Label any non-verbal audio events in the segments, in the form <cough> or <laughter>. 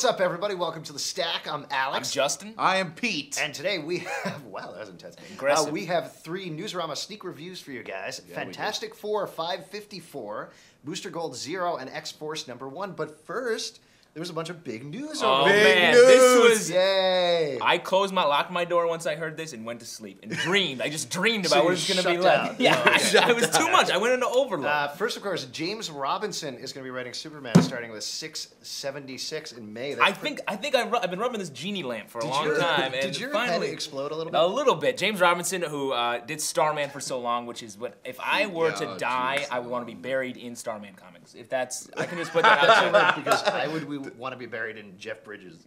What's up, everybody? Welcome to the Stack. I'm Alex. I'm Justin. I am Pete. and today we have, <laughs> wow, that was intense. Aggressive. Uh, we have three Newsarama sneak reviews for you guys we Fantastic Four 554, Booster Gold Zero, and X Force number one. But first, there was a bunch of big news Oh Big man, news. this was. Yay! I closed my locked my door once I heard this and went to sleep and dreamed. I just dreamed about you what it's gonna be down. like. <laughs> Yeah, Oh, I, it was too much. I went into overload. Uh, first, of course, James Robinson is going to be writing Superman starting with 676 in May. That's I think I think I ru- I've been rubbing this genie lamp for a Did long your- time, <laughs> and did your finally head explode a little bit? A little bit. James Robinson, who uh, did Starman for so long, which is what if I were to Yeah, die, jeez. I would want to be buried in Starman comics. If that's, I can just put that <laughs> out there. because I would we want to be buried in Jeff Bridges.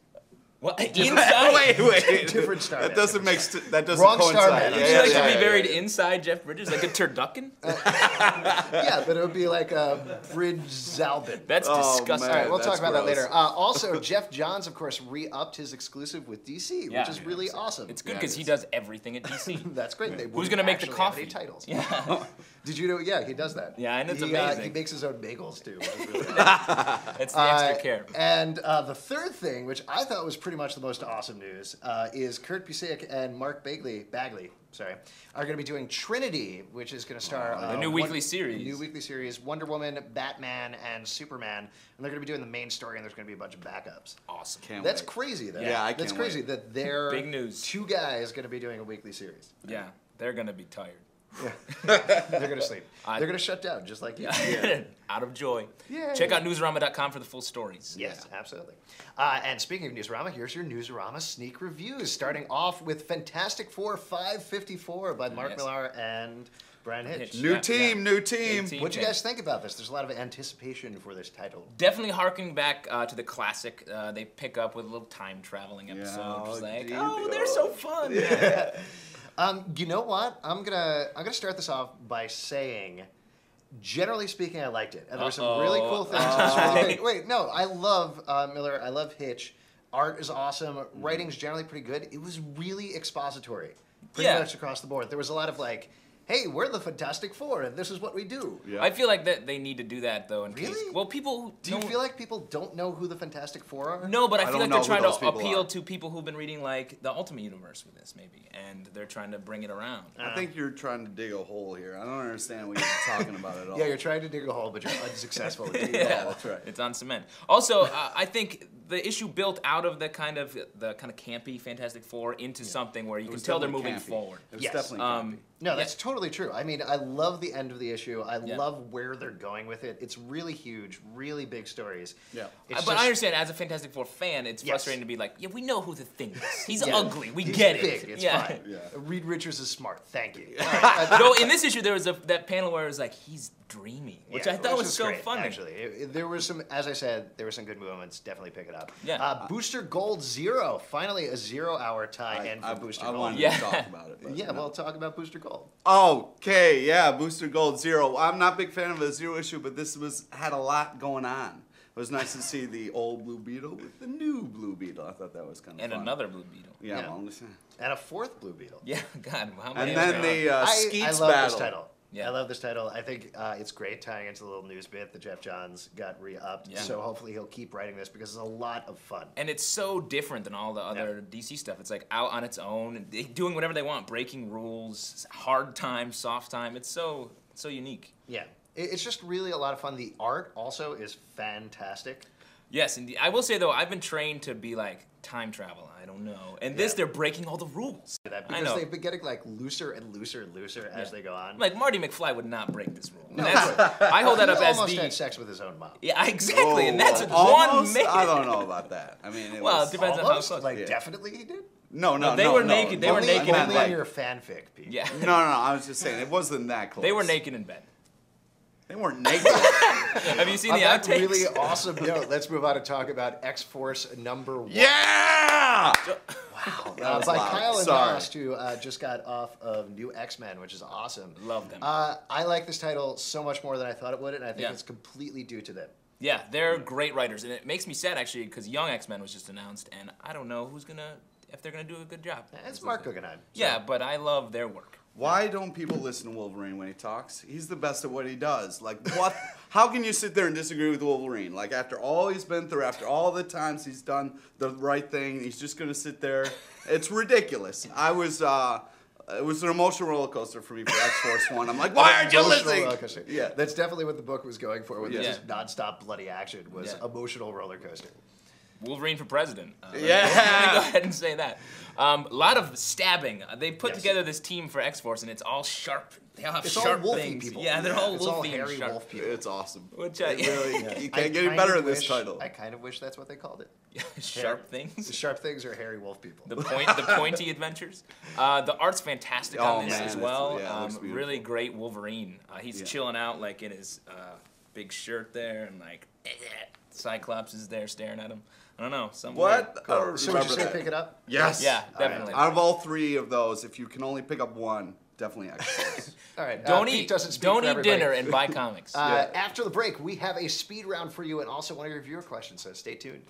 What <laughs> inside? wait, wait. <laughs> Different Starman. That doesn't make st- that doesn't Wrong coincide. Starman. Would Yeah, you yeah, like yeah, to be yeah, buried yeah. inside Jeff Bridges, like a turducken? <laughs> Yeah, but it would be like a Bridge Zalbin. That's Oh, disgusting. Man. right, we'll talk that's about that gross. later. Uh, also, Geoff Johns, of course, re-upped his exclusive with DC, Yeah. which is really awesome. It's good Yeah, because it he is. does everything at DC. That's great. They Who's gonna make the coffee? titles? Yeah, Did you know? Yeah, he does that. Yeah, and it's he, Uh, he amazing. makes his own bagels too. which is really that's the extra Uh, care. And uh, the third thing, which I thought was pretty much the most awesome news, uh, is Kurt Busiek and Mark Bagley, Bagley, sorry, are going to be doing Trinity, which is going to star Oh, uh, The new Won- weekly series. new weekly series, Wonder Woman, Batman, and Superman, and they're going to be doing the main story, and there's going to be a bunch of backups. Awesome. Can't That's wait. crazy. That, Yeah, I That's can't crazy wait. that they're Big news. Two guys going to be doing a weekly series. Yeah, they're gonna be tired. <laughs> They're going to sleep. I- they're going to shut down, just like you. <laughs> Out of joy. Yay. Check out newsarama.com for the full stories. Yes, absolutely. Uh, and speaking of Newsarama, here's your Newsarama sneak reviews, starting off with Fantastic Four 554 by Mark Yes. Millar and Brian Hitch. Hitch. New Yeah, team, yeah. new team. New team. What'd you guys think about this? There's a lot of anticipation for this title. Definitely harking back uh, to the classic. Uh, they pick up with a little time traveling Yeah, episode. Just like, oh, they're so fun. <laughs> Um, you know what? I'm gonna I'm gonna start this off by saying, generally speaking, I liked it, and there were some really cool things. It was really great. Wait, no, I love uh, Millar. I love Hitch. Art is awesome. Writing's generally pretty good. It was really expository, pretty Yeah. much across the board. There was a lot of like, "Hey, we're the Fantastic Four, and this is what we do." Yeah. I feel like that they need to do that though. In case, Really? well, people Do you don't- feel like people don't know who the Fantastic Four are? No, but I I feel don't like know they're who trying those to people appeal are. to people who've been reading like the Ultimate Universe with this, maybe, and they're trying to bring it around. I think you're trying to dig a hole here. I don't understand what you're talking about at <laughs> all. Yeah, you're trying to dig a hole, but you're unsuccessful. at digging a Yeah, hole. that's right. It's on cement. Also, uh, I think the issue built out of the kind of the kind of campy Fantastic Four into something where you It can tell they're moving campy. forward. It was Yes. definitely Um. No, that's totally true. I mean, I love the end of the issue. I Yeah. love where they're going with it. It's really huge, really big stories. Yeah. It's but just- I understand as a Fantastic Four fan, it's Yes. frustrating to be like, yeah, we know who the thing is. He's Yeah. ugly. We He's get big. it. It's yeah. fine. Yeah. Reed Richards is smart. Thank you. All right, <laughs> no, in this issue there was a that panel where it was like he's dreamy, which yeah, I thought was is so great, funny. Actually, It- it- there was some, as I said, there were some good moments. Definitely pick it up. Yeah. Uh, Booster Gold Zero. Finally, a zero-hour I, tie-in for I, Booster I Gold. wanted Yeah. to talk about it. but <laughs> yeah, no. well, talk about Booster Gold. Okay, yeah, Booster Gold Zero. I'm not a big fan of the Zero issue, but this was had a lot going on. It was nice to <laughs> see the old Blue Beetle with the new Blue Beetle. I thought that was kind of And fun. another Blue Beetle. Yeah, Yeah. well. And a fourth Blue Beetle. Yeah, <laughs> God, how many? And then the uh, I, I Skeets love battle. this title. Yeah. I love this title. I think uh, it's great tying into the little news bit that Geoff Johns got re-upped. Yeah. So hopefully he'll keep writing this because it's a lot of fun. and it's so different than all the other DC stuff. It's like out on its own, doing whatever they want, breaking rules, hard time, soft time. It's so so unique. Yeah. It's just really a lot of fun. The art also is fantastic. Yes, indeed. I will say though, I've been trained to be like time travel. I don't know, and this Yeah. they're breaking all the rules. That I because know. they've been getting like looser and looser and looser as they go on. Like Marty McFly would not break this rule. No, that's- I hold <laughs> that he up as almost the had sex with his own mom. yeah exactly, and that's Oh, one almost? man. I don't know about that. I mean, it Well, was, it depends on how close. like Yeah. definitely he did. No, no, No, they no, were no, naked- they no, were naked in only bed. in your fanfic, Pete. Yeah, No, no, no. I was just saying it wasn't that close. they were naked in bed. They weren't naked. <laughs> Have you seen On the that outtakes? really awesome note, let's move on to talk about X Force number one. yeah. Wow. That Uh, was by loud. Kyle and Sorry. Yost, who uh, just got off of New X Men, which is awesome. Love them. Uh, I like this title so much more than I thought it would, and I think Yeah. it's completely due to them. Yeah, they're great writers, and it makes me sad actually because Young X Men was just announced, and I don't know who's gonna if they're gonna do a good job. It's Marc Guggenheim. so- Yeah, but I love their work. Why don't people listen to Wolverine when he talks? He's the best at what he does. Like, what? <laughs> How can you sit there and disagree with Wolverine? Like, after all he's been through, after all the times he's done the right thing, he's just gonna sit there. It's ridiculous. I was, uh, it was an emotional roller coaster for me for X Force One. I'm like, why aren't you Emotional listening? Yeah. that's definitely what the book was going for. With Yeah. just nonstop bloody action was Yeah. emotional roller coaster. Wolverine for president. Uh, let <laughs> me- Yeah. let me go ahead and say that. Um, a lot of stabbing. Uh, They put Yes. together this team for X Force, and it's all sharp. They all have It's sharp wolfy things. people. Yeah, they're all it's all wolfy and hairy sharp. wolf people. It's awesome. Which I- It really, Yeah. you can't get any better of than this title. I kind of wish that's what they called it. <laughs> sharp The things. The <laughs> sharp things are hairy wolf people. The point, the pointy adventures. Uh, the art's fantastic Oh, on this man, as well. yeah, um, really great Wolverine. Uh, he's Yeah. chilling out like in his uh, big shirt there, and like Cyclops is there staring at him. I don't know. Some What? weird- I don't so would you say pick it up? Yes. Yeah, All right. definitely. Out of all three of those, if you can only pick up one, definitely X Force. <laughs> All right. uh, Don't Pete eat. doesn't speak Don't eat dinner and buy <laughs> comics. Uh, Yeah. After the break, we have a speed round for you and also one of your viewer questions. So stay tuned.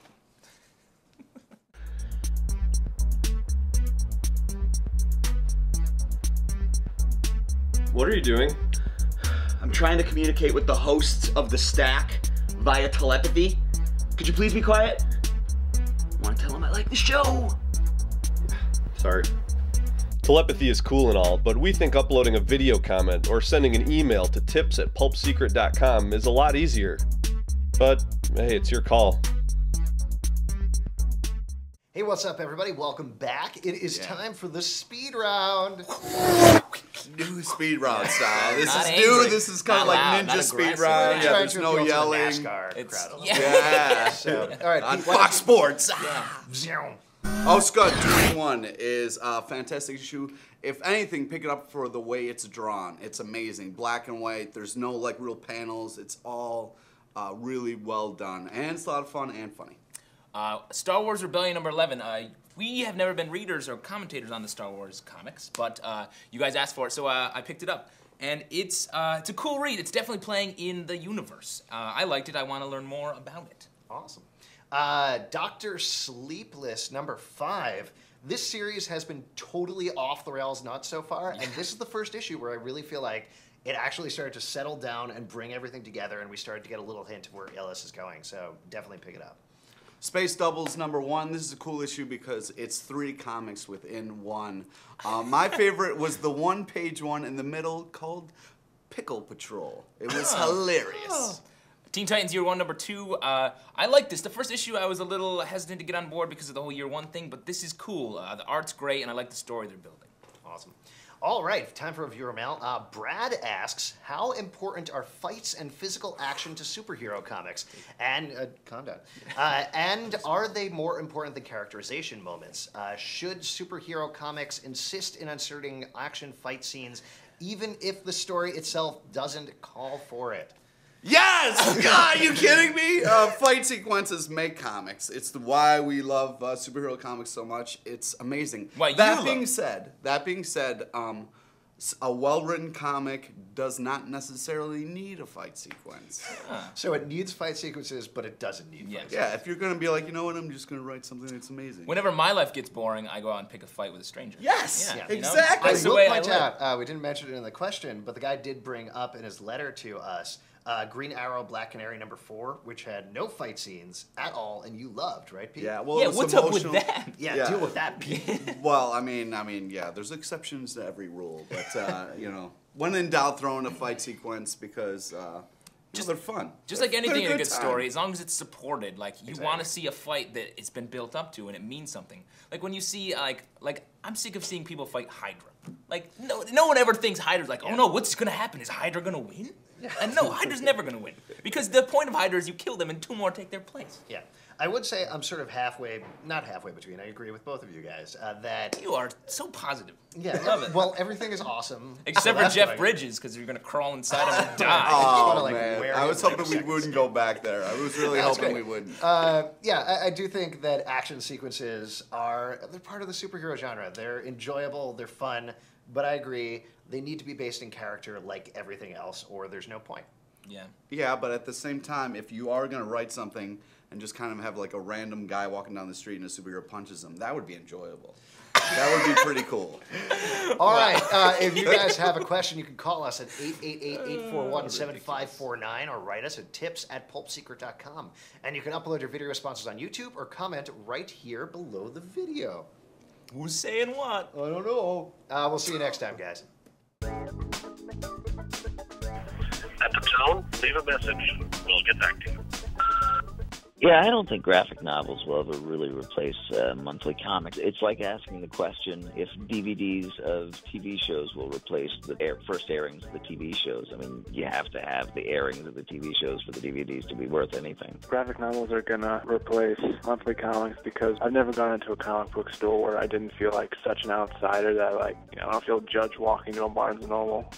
What are you doing? I'm trying to communicate with the hosts of the stack via telepathy. Could you please be quiet? I want to tell him I like the show. Sorry. Telepathy is cool and all, but we think uploading a video comment or sending an email to tips at pulpsecret.com is a lot easier. But hey, it's your call. Hey, what's up, everybody? Welcome back. It is Yeah. time for the speed round. <laughs> new speed round style. This Not is angry, new. This is kind not of like loud, ninja not speed aggressive. round. Yeah, trying there's no appeal to the yelling. It's- crowd a little yeah. Yeah. So, all right, On Pete, Fox did you- Sports. Zoom. <sighs> Oh, Scud 21 is a fantastic issue. If anything, pick it up for the way it's drawn. It's amazing. Black and white. There's no like real panels. It's all uh, really well done. And it's a lot of fun and funny. Uh, Star Wars Rebellion number 11. Uh, we have never been readers or commentators on the Star Wars comics, but uh, you guys asked for it, so uh, I picked it up. And it's uh, it's a cool read. It's definitely playing in the universe. Uh, I liked it. I want to learn more about it. Awesome. Doktor Sleepless, number five. This series has been totally off the rails not so far, and this is the first issue where I really feel like it actually started to settle down and bring everything together, and we started to get a little hint of where Ellis is going. So definitely pick it up. Space Doubles number one. This is a cool issue because it's three comics within one. Uh, my <laughs> favorite was the one page one in the middle called Pickle Patrol. It was hilarious. Teen Titans Year One, number two. Uh, I like this. The first issue, I was a little hesitant to get on board because of the whole Year One thing, but this is cool. Uh, the art's great, and I like the story they're building. Awesome. All right, time for a viewer mail. Uh, Brad asks, how important are fights and physical action to superhero comics? And, uh, down. Uh, and are they more important than characterization moments? Uh, should superhero comics insist in inserting action fight scenes even if the story itself doesn't call for it? Yes! God, are you kidding me? Uh, fight sequences make comics. It's the, why we love uh, superhero comics so much. It's amazing. Why that love being it. said, that being said, um, s- a well-written comic does not necessarily need a fight sequence. So it needs fight sequences, but it doesn't need Yes. fight Yeah, if you're gonna be like, you know what, I'm just gonna write something that's amazing. Whenever my life gets boring, I go out and pick a fight with a stranger. Yes, Yeah, you know? exactly. I That's the will way I point live. out, uh, we didn't mention it in the question, but the guy did bring up in his letter to us uh, Green Arrow Black Canary number four, which had no fight scenes at all, and you loved, right, Pete? yeah, well, Yeah, it was what's up with emotional. that? Yeah, Yeah. deal with that, Pete. <laughs> Well, I mean, I mean, yeah. There's exceptions to every rule, but uh, <laughs> you know, when in doubt, throw in a fight sequence because uh, just they're fun. Just They're- like anything they're in a good good time. story, as long as it's supported, like you Exactly. want to see a fight that it's been built up to and it means something. Like when you see like like I'm sick of seeing people fight Hydra. Like no no one ever thinks Hydra's like, oh no, what's gonna happen? Is Hydra gonna win? And no, Hydra's never gonna win because the point of Hydra is you kill them and two more take their place. yeah. I would say I'm sort of halfway, not halfway between, I agree with both of you guys, uh, that, You are so positive. yeah, love it. well, everything is awesome. Except So for <laughs> Jeff Bridges, because you're gonna crawl inside him and <laughs> die. just wanna, Oh like, man, I was hoping we wouldn't go back there. I was really hoping great. we wouldn't. Uh, yeah, I, I do think that action sequences are they're part of the superhero genre. They're enjoyable, they're fun, but I agree they need to be based in character like everything else, or there's no point. yeah. Yeah, but at the same time, if you are gonna write something and just kind of have like a random guy walking down the street and a superhero punches him, that would be enjoyable. That would be pretty cool. <laughs> All right. Uh, if you guys have a question, you can call us at 888-841-7549 or write us at tips at pulpsecret.com. And you can upload your video responses on YouTube or comment right here below the video. Who's saying what? I don't know. Uh, we'll see you next time, guys. Tone, leave a message. We'll get back to you. Yeah, I don't think graphic novels will ever really replace uh, monthly comics. It's like asking the question if DVDs of TV shows will replace the air, first airings of the TV shows. I mean, you have to have the airings of the TV shows for the DVDs to be worth anything. graphic novels are gonna replace monthly comics because I've never gone into a comic book store where I didn't feel like such an outsider that like you know, I don't feel judged walking to a Barnes and Noble.